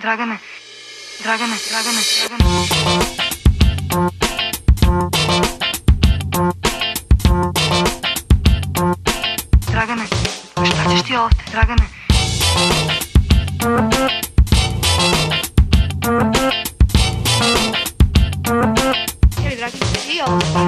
Dragane, Dragane, Dragane, Dragane. Dragane, šta ćeš ti ovdje, Dragane? Jeli, Dragane, ti ovdje?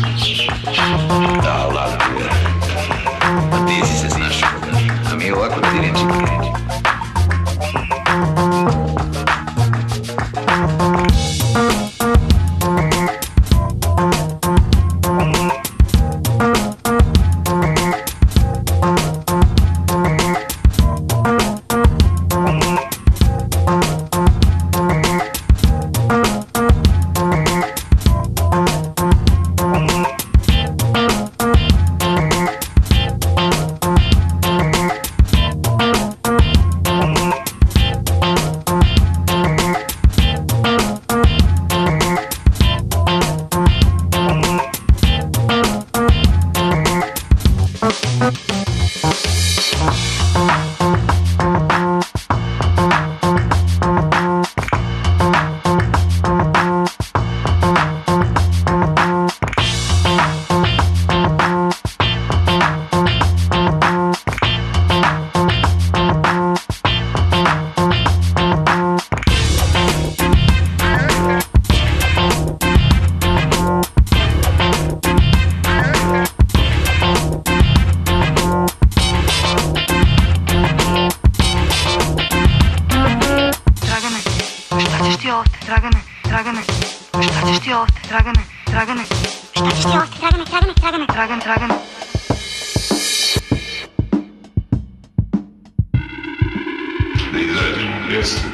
Dragane? Dragane, šta ćeš ti ovdje, Dragane? Dragane, šta ćeš ti ovdje, Dragane? Dragane, Dragane, Dragane, Dragane. Izađemo resno.